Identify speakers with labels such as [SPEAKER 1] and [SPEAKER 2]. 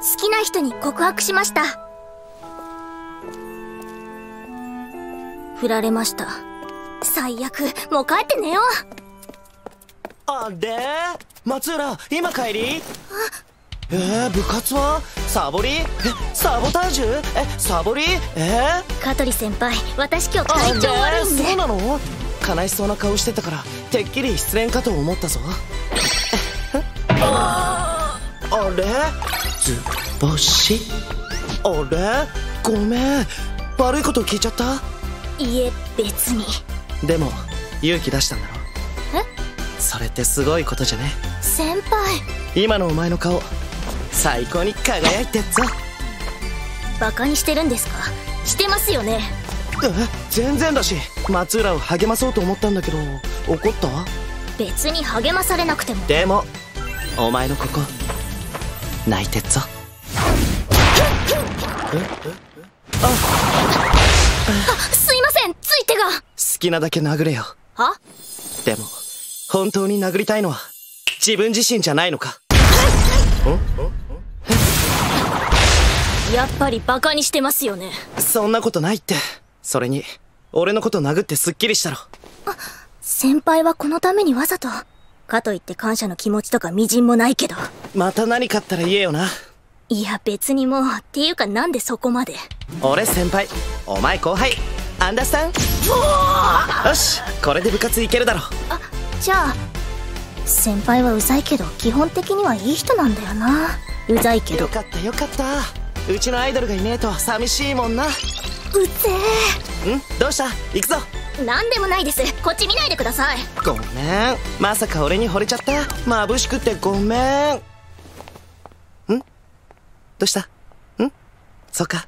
[SPEAKER 1] 好きな人に告白しました。振られました。最悪。もう帰って寝よう。
[SPEAKER 2] あれ松浦今帰り？えー、部活は？サボり？えサボタージュえサボり？えー、
[SPEAKER 1] 香取先輩私今日体調悪いんで。
[SPEAKER 2] そうなの？悲しそうな顔してたからてっきり失恋かと思ったぞ。あ れ？図星あれ？ごめん。悪いこと聞いちゃった？
[SPEAKER 1] いえ別に。
[SPEAKER 2] でも勇気出したんだろ？
[SPEAKER 1] え？
[SPEAKER 2] それってすごいことじゃね？
[SPEAKER 1] 先輩。
[SPEAKER 2] 今のお前の顔最高に輝いてっぞ。
[SPEAKER 1] バカにしてるんですか？してますよね。
[SPEAKER 2] え？全然だし松浦を励まそうと思ったんだけど怒った？
[SPEAKER 1] 別に励まされなくても。
[SPEAKER 2] でもお前のここ泣いてっぞ。
[SPEAKER 1] あすいません。ついてが。
[SPEAKER 2] 好きなだけ殴れよ。
[SPEAKER 1] は？
[SPEAKER 2] でも本当に殴りたいのは自分自身じゃないのか。
[SPEAKER 1] やっぱりバカにしてますよね。
[SPEAKER 2] そんなことないって。それに俺のこと殴ってすっきりしたろ。
[SPEAKER 1] 先輩はこのためにわざと。かといって感謝の気持ちとかみじんもないけど
[SPEAKER 2] また何かあったら言えよな。い
[SPEAKER 1] や別にもうっていうかなんでそこまで。
[SPEAKER 2] 俺先輩お前後輩。アンダースタン？よしこれで部活行けるだろ。
[SPEAKER 1] あじゃあ先輩はうざいけど基本的にはいい人なんだよな。うざいけど。
[SPEAKER 2] よかったよかった。うちのアイドルがいねえと寂しいもんな。
[SPEAKER 1] うぜ
[SPEAKER 2] ん？どうした？行くぞ。
[SPEAKER 1] えなんでもないです。こっち見ないでください。
[SPEAKER 2] ごめん。まさか俺に惚れちゃった？眩しくてごめんんどうした？ん？そうか。